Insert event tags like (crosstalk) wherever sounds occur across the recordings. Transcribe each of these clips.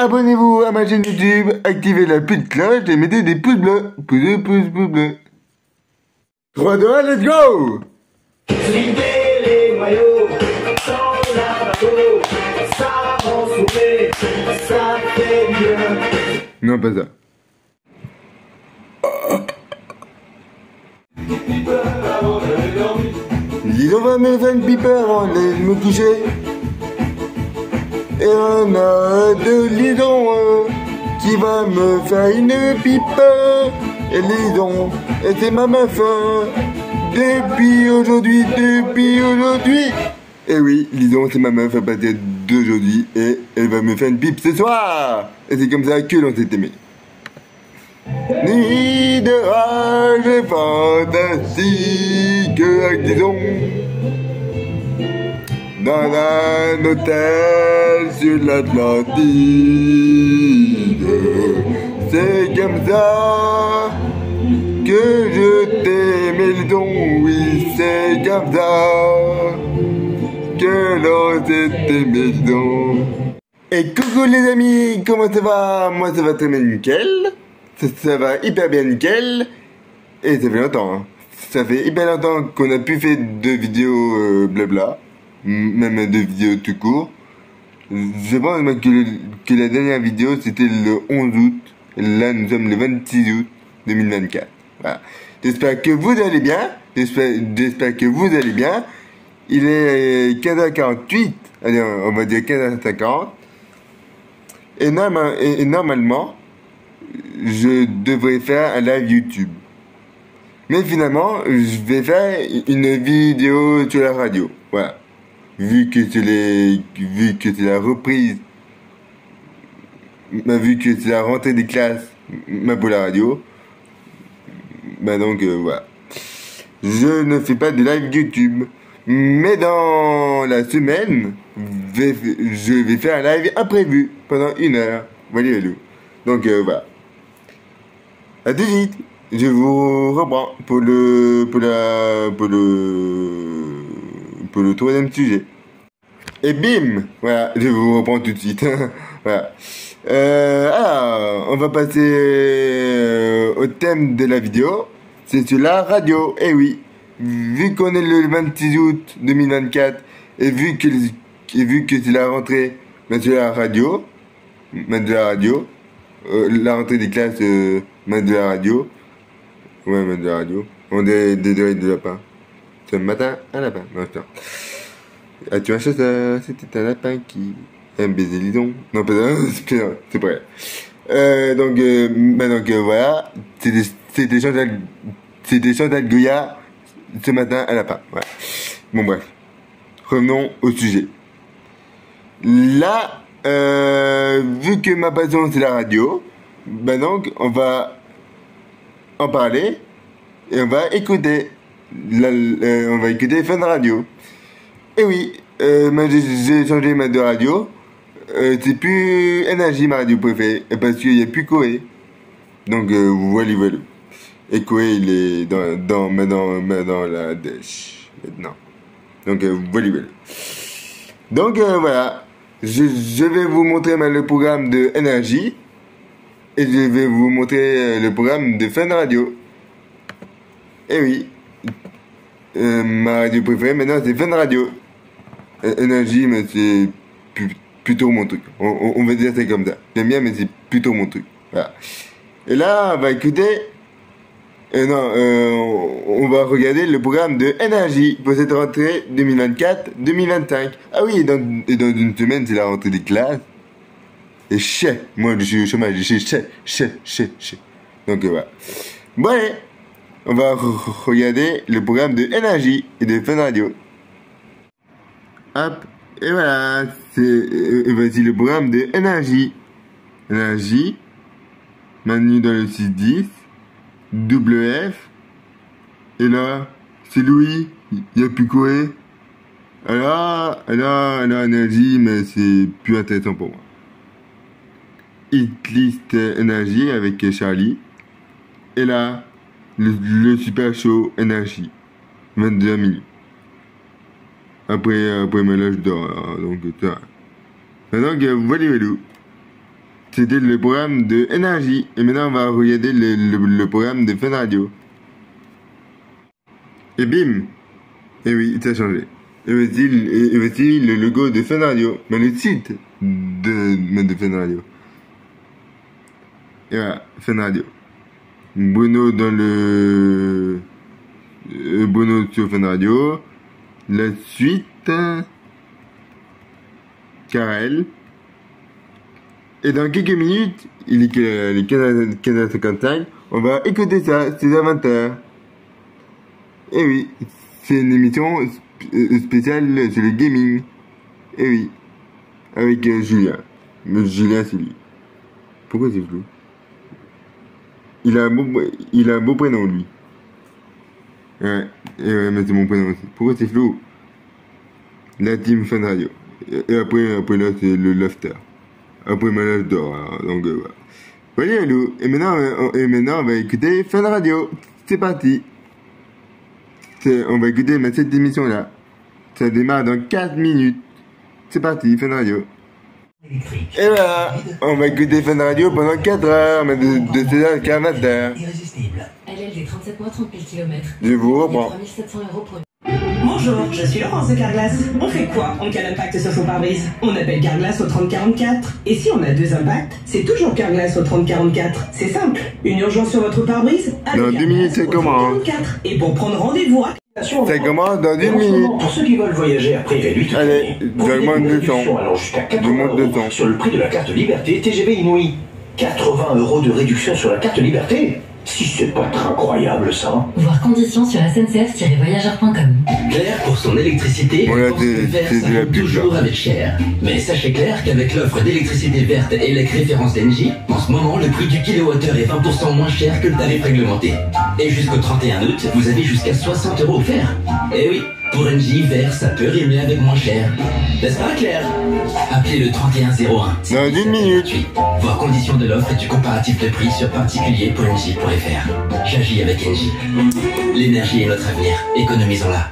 Abonnez-vous à ma chaîne YouTube, activez la petite cloche et mettez des pouces bleus. Pouces bleus, pouces, pouces bleus. 3, 2, 1, let's go les la bateau, ça rend sauver, ça fait bien. Non, pas ça. Dis donc, va me faire une pipe avant de me coucher. Et on a deux lidons euh, qui va me faire une pipe. Et lidon, c'est ma meuf. depuis aujourd'hui, depuis aujourd'hui. Et oui, Lidon, c'est ma meuf à partir d'aujourd'hui. Et elle va me faire une pipe ce soir. Et c'est comme ça que l'on s'est aimé. Nuit de rage fantastique avec Lidon. Dans un hôtel sur l'Atlantique. C'est comme ça que je t'aime, Lidon. Oui, c'est comme ça que l'on s'est aimé, Lidon. Et coucou les amis, comment ça va? Moi ça va très bien nickel. Ça, ça va hyper bien nickel. Et ça fait longtemps. hein. Ça fait hyper longtemps qu'on a pu faire de vidéos euh, blabla. Même de vidéos tout court. Je pense que, que la dernière vidéo c'était le 11 août. Là nous sommes le 26 août 2024. Voilà. J'espère que vous allez bien. J'espère que vous allez bien. Il est 15h48. Allez, on va dire 15h50. Et, et- et normalement, je devrais faire un live YouTube. Mais finalement, je vais faire une vidéo sur la radio. Voilà. Vu que c'est les, vu que c'est la reprise, bah, vu que c'est la rentrée des classes, ma pour la radio, bah donc euh, voilà. Je ne fais pas de live YouTube. Mais dans la semaine, je vais faire un live imprévu pendant une heure. Voilà. Donc euh, voilà. À tout de suite. Je vous reprends pour le pour la pour le pour le troisième sujet. Et bim Voilà, je vous reprends tout de suite. (laughs) voilà. Euh, alors, on va passer euh, au thème de la vidéo. C'est sur la radio. Eh oui. Vu qu'on est le 26 août 2024 et vu que vu que c'est la rentrée ben, sur la radio, ben, de la radio, euh, la rentrée des classes ben, de la radio, ouais ben, de la radio, on est des de lapin. Ce matin, un lapin. Non. Ah, tu achètes ça C'était un lapin qui aime baiser lidon. Non, pas (laughs) c'est vrai. Euh, donc, euh, ben, donc euh, voilà, c'est des, c'est des Chantal, c'est des Chantal Goya ce matin un lapin. Voilà. Bon, bref. Revenons au sujet. Là, euh, vu que ma passion c'est la radio, ben donc on va en parler et on va écouter. La- euh, on va écouter Fun Radio. Et oui, euh, j'ai changé ma de radio. Euh, c'est plus énergie ma radio préférée parce qu'il n'y a plus Koé. Donc euh, voilà. Et Koé il est dans, dans, maintenant, maintenant la dèche maintenant. Donc euh, voilà, voilà. Donc euh, voilà, je, vais vous montrer le programme de énergie et je vais vous montrer euh, le programme de Fun Radio. Et oui, euh, ma radio préférée maintenant c'est Fun Radio. Énergie, mais c'est plutôt mon truc. On, on- va dire c'est comme ça. J'aime bien, mais c'est plutôt mon truc. Voilà. Et là, on va écouter. euh, non, euh, on va regarder le programme de énergie pour cette rentrée 2024-2025. Ah oui, et dans, et une semaine, c'est la rentrée des classes. Et chais, moi je suis au chômage, je suis chais, chais, chais, chais. Donc euh, voilà. Bon allez, on va re- regarder le programme de énergie et de Fun Radio. Hop, et voilà, c'est voici le programme de énergie. Énergie, Manu dans le 610, WF, et là, c'est Louis, il a plus Koé. Alors, alors, alors, énergie, mais c'est plus intéressant pour moi. Hitlist énergie avec Charlie. Et là, le, le super show énergie, 22 minutes. Après, après, je dors, alors, donc, ça. va. Maintenant, que voilà, voilà. c'était le programme de énergie. Et maintenant, on va regarder le, le, programme de Fun Radio. Et bim Et oui, ça a changé. Et voici, et voici le logo de Fun Radio. Mais le site de, de Fun. Et voilà, Fun Radio. Bruno dans le... euh, Bruno sur Fun Radio. La suite... Karel. Et dans quelques minutes, il est que les 15h55, on va écouter ça, c'est à 20h. Et oui, c'est une émission sp- spéciale sur le gaming. Et oui, avec euh, Julien. Mais Julien, c'est lui. Pourquoi c'est flou? Il a, un beau, il a un beau prénom, lui. Ouais, et ouais, mais c'est mon prénom aussi. Pourquoi c'est flou? La team Fan Radio. Et, après, après là, c'est le Lofter. Après ma l'âge d'or, donc euh, voilà. Voilà, Lou. Et maintenant, euh, on- et maintenant, on va écouter Fan Radio. C'est parti. On va écouter cette émission-là. Ça démarre dans 4 minutes. C'est parti, Fan Radio. Et voilà, on va écouter Fan Radio pendant 4 heures, mais de, de 16h jusqu'à 20h. Irrésistible. LLD 37 mois, 30 000 km. Je vous reprends. 3700 euros pour Bonjour, je suis Laurence de Carglass. On fait quoi en cas d'impact sur son pare-brise? On appelle Carglass au 3044. Et si on a deux impacts, c'est toujours Carglass au 3044. C'est simple. Une urgence sur votre pare-brise? Dans deux Carglass minutes, ça au commence. 3044. Et pour prendre rendez-vous, Ça commence dans une minute. Pour ceux qui veulent voyager à prix réduit, Allez, deux réduction temps. allant jusqu'à Je 80 demande deux euros temps. sur le prix de la carte Liberté TGV Inouï. 80 euros de réduction sur la carte Liberté Si c'est pas très incroyable ça. Voir conditions sur sncf-voyageur.com. Claire, pour son électricité, vert, c'est ça de la toujours avec cher. Mais sachez Claire qu'avec l'offre d'électricité verte et avec référence d'Engie, en ce moment, le prix du kilowattheure est 20% moins cher que le tarif réglementé. Et jusqu'au 31 août, vous avez jusqu'à 60 euros offerts. Eh oui, pour Engie, vert, ça peut rimer avec moins cher. N'est-ce pas Claire? Appelez le 3101. Dans une minute. Voir conditions de l'offre et du comparatif de prix sur particulier.engie.fr. J'agis avec Engie. L'énergie est notre avenir. Économisons-la.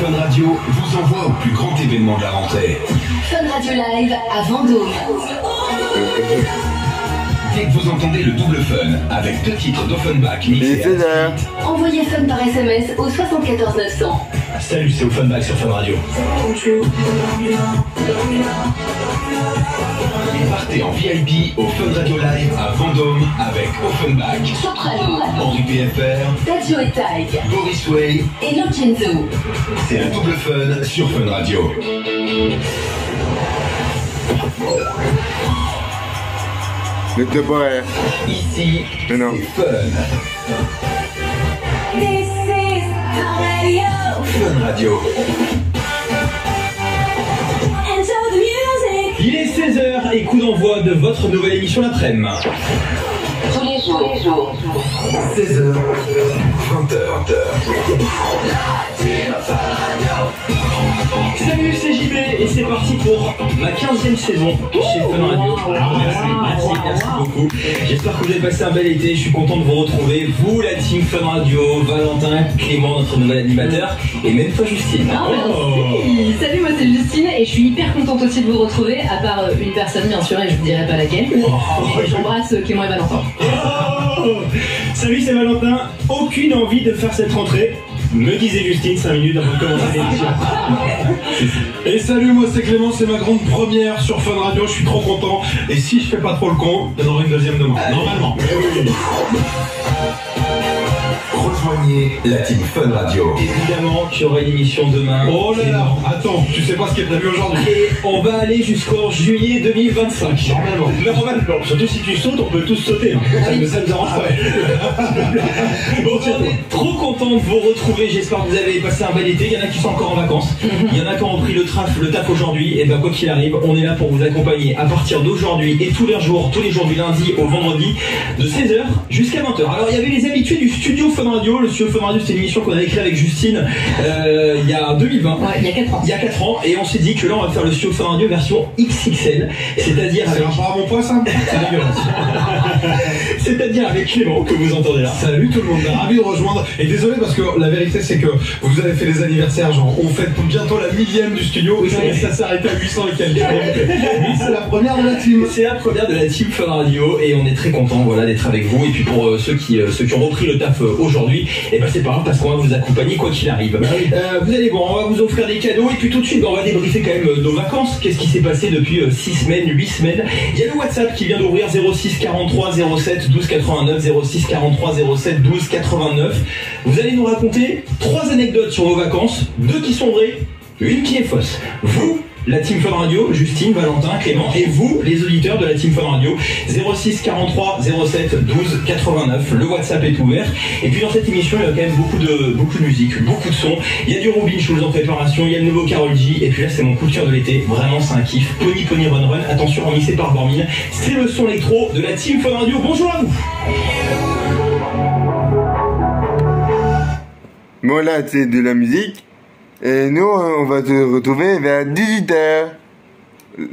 Fun Radio vous envoie au plus grand événement de la rentrée. Fun Radio Live à Vendôme. Dès que vous entendez le double fun avec deux titres d'Offenbach mixés 16h. Envoyez Fun par SMS au 74 900. Salut, c'est Offenbach sur Fun Radio. et partez en VIP au Fun Radio Live à Vendôme avec Offenbach, Soprano, Henri PFR, Tadjo et Taï Boris Way. et Locenzo. C'est un double fun sur Fun Radio. Le temporaire. Ici, Mais non. C'est Fun. Fun Radio. Il est 16h et coup d'envoi de votre nouvelle émission l'après-midi. Tous les jours. 16h, 20h. Salut, c'est parti pour ma 15e saison chez Fun Radio. Merci, merci, merci beaucoup. J'espère que vous avez passé un bel été. Je suis content de vous retrouver. Vous, la team Fun Radio, Valentin, Clément, notre nouvel animateur, et même toi, Justine. Ah, merci. Salut, moi c'est Justine et je suis hyper contente aussi de vous retrouver, à part euh, une personne bien sûr, et je vous dirai pas laquelle. Et j'embrasse euh, Clément et Valentin. Oh Salut, c'est Valentin. Aucune envie de faire cette rentrée. Me disait Justine 5 minutes avant de commencer l'émission. (laughs) Et salut, moi c'est Clément, c'est ma grande première sur Fun Radio, je suis trop content. Et si je fais pas trop le con, il y en aura une deuxième demain. Normalement. La team Fun Radio. Évidemment qu'il y aura une émission demain. Oh là là, attends, tu sais pas ce qui est prévu aujourd'hui. Et on va aller jusqu'en juillet 2025. Normalement. Normalement. Surtout si tu sautes, on peut tous sauter. hein. Ça ne ça nous arrange pas. Bon, (laughs) on est trop content de vous retrouver. J'espère que vous avez passé un bel été. Il y en a qui sont encore en vacances. Il y en a qui ont repris le, traf, le taf aujourd'hui. Et bien, quoi qu'il arrive, on est là pour vous accompagner à partir d'aujourd'hui et tous les jours, tous les jours du lundi au vendredi, de 16h jusqu'à 20h. Alors, il y avait les habitués du studio Fun Radio Radio. Le studio Fun Radio, c'était une émission qu'on a écrite avec Justine euh, il y a 2020. Ouais, il y a 4 ans. Il y a 4 ans, et on s'est dit que là, on va faire le studio Fun Radio version XXL, c'est-à-dire C'est avec, un rapport à mon poids, ça C'est dégueulasse. c'est-à-dire avec Clément que vous entendez là. Salut tout le monde, ravi de rejoindre. Et désolé parce que la vérité c'est que vous avez fait les anniversaires, genre on fête bientôt la millième du studio et ça s'est arrêté à 800 et quelques. (laughs) C'est la première de la team. C'est la première de la team Fun Radio et on est très content voilà d'être avec vous et puis pour euh, ceux qui euh, ceux qui ont repris le taf euh, aujourd'hui et ben c'est pas grave parce qu'on va vous accompagner quoi qu'il arrive. Euh, vous allez voir on va vous offrir des cadeaux et puis tout de suite ben, on va débriefer quand même euh, nos vacances. Qu'est-ce qui s'est passé depuis 6 semaines, 8 semaines? Il y a le WhatsApp qui vient d'ouvrir 06 43 07 12 89 06 43 07 12 89. Vous allez nous raconter trois anecdotes sur vos vacances, deux qui sont vraies, une qui est fausse. Vous la Team Fun Radio, Justine, Valentin, Clément, et vous, les auditeurs de la Team Fun Radio, 06 43 07 12 89. Le WhatsApp est ouvert. Et puis dans cette émission, il y a quand même beaucoup de, musique, beaucoup de sons. Il y a du Robin Schulz en préparation, il y a le nouveau Carol G, et puis là, c'est mon coup de l'été. Vraiment, c'est un kiff. Pony Pony Run Run. Attention, remixé par Bormine. C'est le son électro de la Team Fun Radio. Bonjour à vous. Bon, là, c'est de la musique. Et nous, on va se retrouver vers 18h.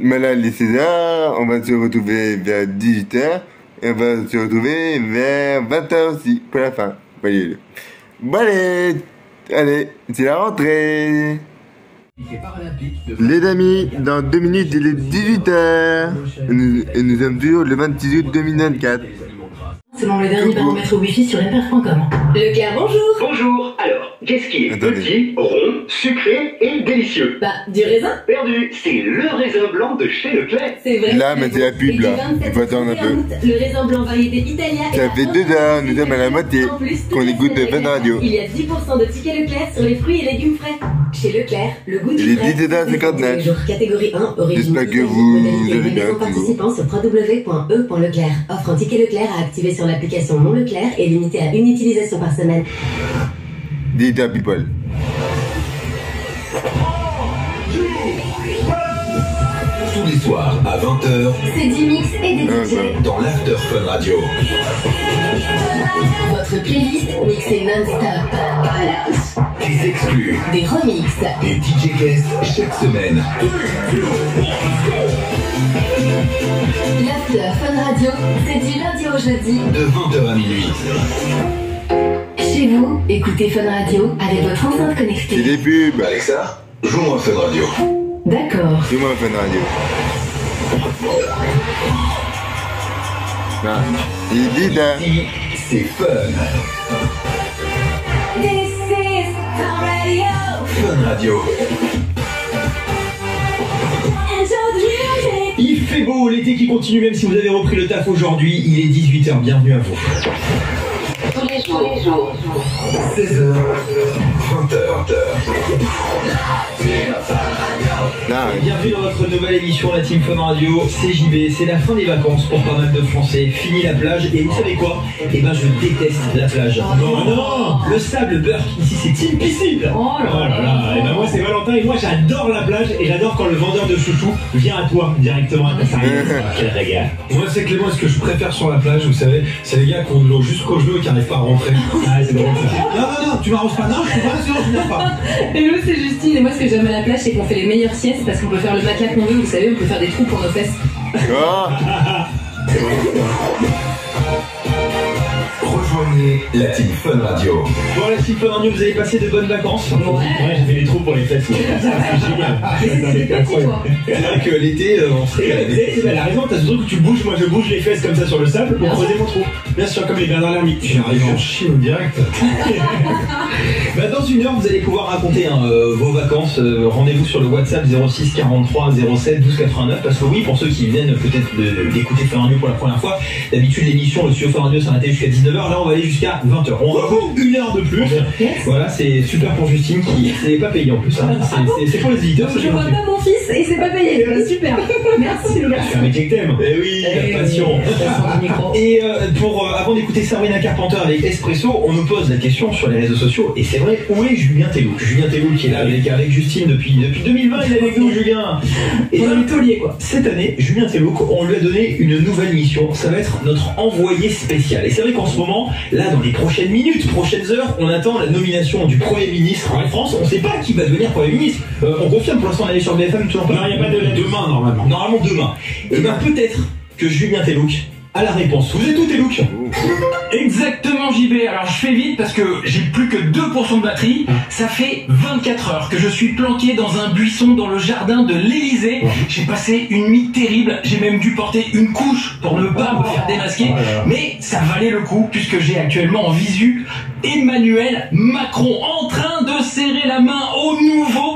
Mais là, les César, on va se retrouver vers 18h. Et on va se retrouver vers 20h aussi, pour la fin. Voyez-le. Bon, allez, allez, c'est la rentrée. Les amis, dans deux minutes, il est 18h. Et nous, et nous sommes toujours le 26 août 2024. Selon le dernier baromètre wifi sur mper.com. Leclerc, bonjour Bonjour. Alors, qu'est-ce qui est Attendez. petit, rond, sucré et délicieux Bah, du raisin Perdu, c'est le raisin blanc de chez Leclerc. C'est vrai. Là, mais c'est la pub, là. 27 Il faut attendre un peu. Le raisin blanc variété Italia. Ça fait 11 deux heures, nous sommes à la moitié En plus, qu'on écoute semaine, Fun Radio. Il y a 10% de tickets Leclerc sur les fruits et légumes frais. Chez Leclerc, le goût du Il est frais. 17h59. Jour catégorie 1, origine J'espère que vous allez bien, livraison participant sur www.e.leclerc. Offre un ticket Leclerc à activer sur l'application Mon Leclerc et limité à une utilisation par semaine. People. Tous les soirs à 20h C'est du mix et des Ah, DJ. dans l'After Fun Radio. Votre playlist mixée non-stop. Voilà. Des exclus, Des remixes. des DJ guests chaque semaine. L'After Fun Radio, c'est du lundi au jeudi. De 20h à minuit. Chez vous, écoutez Fun Radio avec votre enceinte C'est connectée. des pubs. Alexa, joue-moi Fun Radio. D'accord. C'est moi Fun Radio. Ah, il dit. Ici, c'est Fun. This is Fun Radio. Fun Radio. Il fait beau, l'été qui continue même si vous avez repris le taf aujourd'hui. Il est 18h, bienvenue à vous. Tous les jours. Tous les jours. 16h, 20h. Là, Bienvenue dans votre nouvelle émission La Team Fun Radio, CJB, c'est la fin des vacances pour pas mal de Français, fini la plage et vous savez quoi? Eh ben je déteste la plage. Non, non Le sable burk, ici c'est Team Piscine Oh là Oh là là, et ben moi c'est Valentin et moi j'adore la plage et j'adore quand le vendeur de chouchou vient à toi directement à ta service. Ah, (laughs) Quel régal Moi c'est Clément, ce que je préfère sur la plage, vous savez, c'est les gars qui ont de l'eau jusqu'aux genoux et qui n'arrivent pas à rentrer. (laughs) Ah c'est. Non, non, non, tu m'arroses pas, non, je peux pas, sinon je viens pas. Hello, c'est Justine et moi ce que j'aime à la plage c'est qu'on fait les meilleures siestes parce qu'on peut faire le matelas qu'on veut, vous savez, on peut faire des trous pour nos fesses. (laughs) oh, Rejoignez la Team Fun Radio. Bon la Team Fun Radio, vous avez passé de bonnes vacances Ouais. j'ai fait des trous pour les fesses. (laughs) C'est génial. C'est vrai que l'été, euh, on serait... Elle a raison, t'as ce truc où tu bouges, moi je bouge les fesses comme ça sur le sable pour creuser mon trou. Bien sûr, comme les Bernard Lermite. J'arrive en Chine direct. (laughs) Bah, dans une heure, vous allez pouvoir raconter hein, euh, vos vacances. Euh, Rendez-vous sur le WhatsApp 06 43 07 12 89. Parce que oui, pour ceux qui viennent peut-être de- d'écouter Fun Radio pour la première fois, d'habitude l'émission, le studio Fun Radio s'arrêtait jusqu'à 19h. Là, on va aller jusqu'à 20h. On rajoute une heure de plus. Voilà, c'est super pour Justine qui c'est pas payé en plus. hein. C'est- C'est c'est pour les éditeurs. Je vois pas mon fils et c'est pas payé. Voilà, super. Merci. C'est un métier que t'aimes. Eh oui, la passion. Et euh, pour euh, avant d'écouter Sabrina Carpenter avec Espresso, on nous pose la question sur les réseaux sociaux. Et c'est vrai, où est Julien Tellou? Julien Tellou qui est là avec, avec Justine depuis, depuis 2020, il est avec nous, Julien. Et On est quoi. cette année, Julien Tellouk, on lui a donné une nouvelle mission. Ça va être notre envoyé spécial. Et c'est vrai qu'en ce moment, là, dans les prochaines minutes, prochaines heures, on attend la nomination du Premier ministre en France. On sait pas qui va devenir Premier ministre. Euh, on confirme pour l'instant on est sur BFM toujours pas. Non, il n'y a pas de. Demain normalement. Normalement demain. Et ben peut-être que Julien Telouk a la réponse. Vous êtes où Telouk Exactement JB, alors je fais vite parce que j'ai plus que 2% de batterie, ça fait 24 heures que je suis planqué dans un buisson dans le jardin de l'Elysée, j'ai passé une nuit terrible, j'ai même dû porter une couche pour ne pas me faire démasquer, mais ça valait le coup puisque j'ai actuellement en visu Emmanuel Macron en train de serrer la main au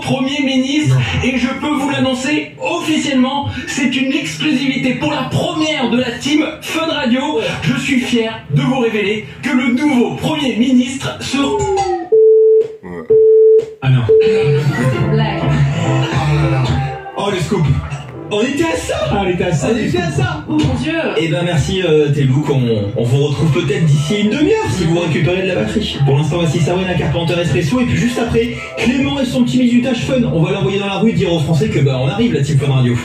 Premier ministre et je peux vous l'annoncer officiellement, c'est une exclusivité pour la première de la team Fun Radio, je suis fier de vous révéler que le nouveau Premier ministre sera... Ah non. Blague. (laughs) Oh le scoop On était à ça Ah, on était à ça. On était à ça Oh mon dieu. Eh ben merci euh, Telouk, on, on vous retrouve peut-être d'ici une demi-heure si vous récupérez de la batterie. Pour l'instant voici Sabrina Carpenter Espresso et puis juste après Clément et son petit misutage fun. On va l'envoyer dans la rue dire aux Français que bah on arrive la team Fun Radio.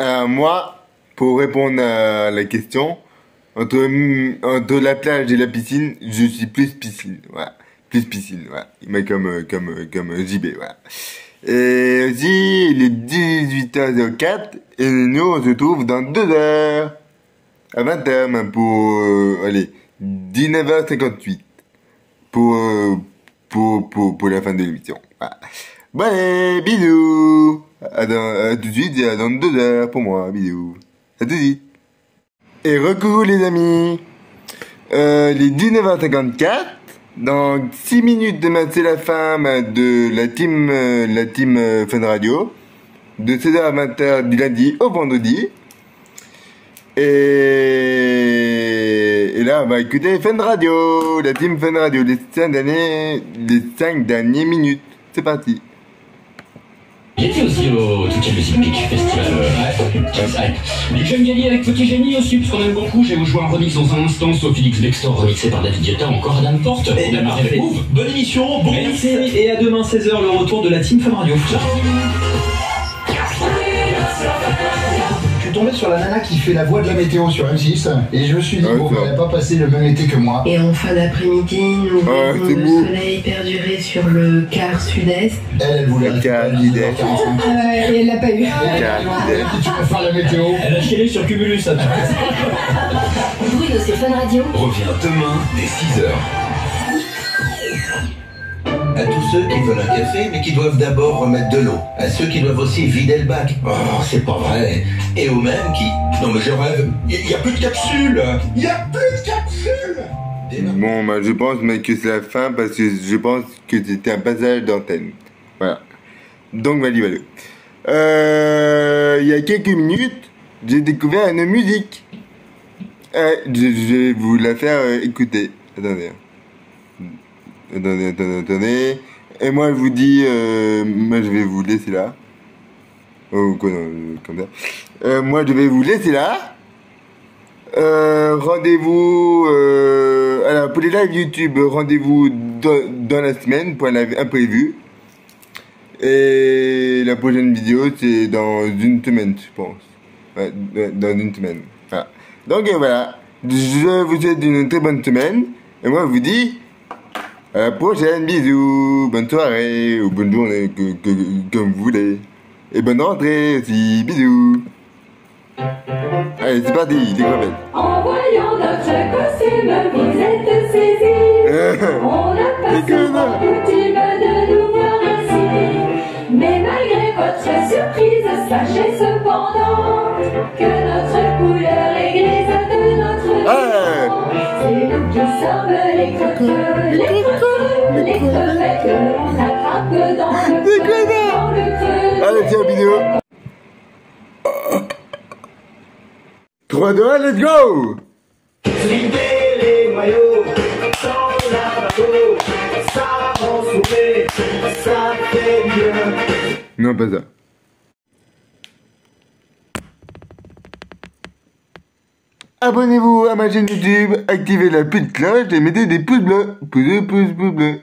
Euh, moi, pour répondre à la question, entre, entre la plage et la piscine, je suis plus piscine, voilà. Plus piscine, voilà. Mais comme, euh, comme, euh, comme euh, JB, voilà. Et aussi, il est 18h04, et nous, on se trouve dans deux heures. À 20h, même, pour, euh, allez, 19h58. Pour, euh, pour, pour, pour la fin de l'émission. Voilà. Bon, allez, bisous. À, dans, à tout de suite, et à dans deux heures pour moi. Bisous. À tout de suite. Et recoucou les amis. Euh, les 19h54. Dans 6 minutes demain, c'est la fin de la team, euh, la team euh, Fun Radio. De 16h à 20h du lundi au vendredi. Et, et là, on va écouter Fun Radio, la team Fun Radio, les 5 derniers, les 5 dernières minutes. C'est parti. J'étais aussi au Touquet Music Peak Festival. Hype. J'aime gagner avec Petit Génie aussi, parce qu'on aime beaucoup. J'ai joué un remix dans un instant, sur Félix Dexter, remixé par David Guetta, encore Adam Porte. On a. Bonne émission, bon Merci. et à demain 16h le retour de la team Fun Radio. Tombé sur la nana qui fait la voix de la météo sur M6 et je me suis dit, Ouais, bon, elle n'a pas passé le même été que moi. Et en fin d'après-midi, nous Ah, le beau. soleil perdurer sur le quart sud-est. Elle, elle voulait. 19h45. Euh, et elle l'a pas eu. Tu vas faire la météo. Elle a chialé sur Cumulus, ça. Bruno sur Fun Radio. Revient demain dès 6h. À tous ceux qui veulent un café, mais qui doivent d'abord remettre de l'eau. À ceux qui doivent aussi vider le bac. Oh, c'est pas vrai. Et aux mêmes qui. Non, mais je rêve. Il n'y a plus de capsules. Il n'y a plus de. Démarre. Bon, bah, je pense que c'est la fin parce que je pense que c'était un passage d'antenne. Voilà. Donc, voilà. Euh, il y a quelques minutes, j'ai découvert une musique. Euh, je, vais vous la faire euh, écouter. Attendez. Attendez, attendez, attendez. Et moi, je vous dis, euh, moi, je vais vous laisser là. Oh, quoi, non, euh, comme ça. Euh, moi, je vais vous laisser là. Rendez-vous alors pour les lives YouTube rendez-vous dans, la semaine pour un live imprévu et la prochaine vidéo c'est dans une semaine je pense ouais, dans une semaine voilà. donc voilà je vous souhaite une très bonne semaine et moi je vous dis à la prochaine bisous bonne soirée ou bonne journée que, que, comme vous voulez et bonne rentrée aussi bisous Allez, c'est parti, les crevettes. En voyant notre costume, vous êtes saisis. (laughs) On n'a pas Les souvent connards. coutume de nous voir ainsi. Mais malgré votre surprise, sachez cependant que notre couleur est grise de C'est nous qui sommes les les les. Allez, tiens, vidéo. 3, 2, 1, let's go ça ça fait. Non, pas ça. Abonnez-vous à ma chaîne YouTube, activez la petite cloche et mettez des pouces bleus. Pouces pouces, pouces bleus.